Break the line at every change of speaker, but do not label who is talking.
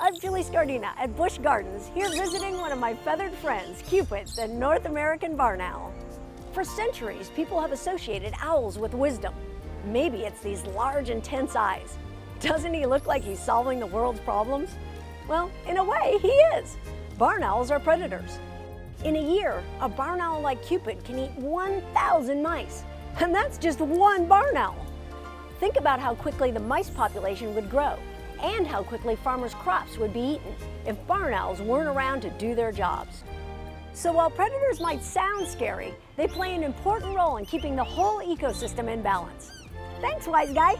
I'm Julie Scardina at Busch Gardens, here visiting one of my feathered friends, Cupid, the North American barn owl. For centuries, people have associated owls with wisdom. Maybe it's these large, intense eyes. Doesn't he look like he's solving the world's problems? Well, in a way, he is. Barn owls are predators. In a year, a barn owl like Cupid can eat 1,000 mice, and that's just one barn owl. Think about how quickly the mice population would grow and how quickly farmers' crops would be eaten if barn owls weren't around to do their jobs. So while predators might sound scary, they play an important role in keeping the whole ecosystem in balance. Thanks, wise guy.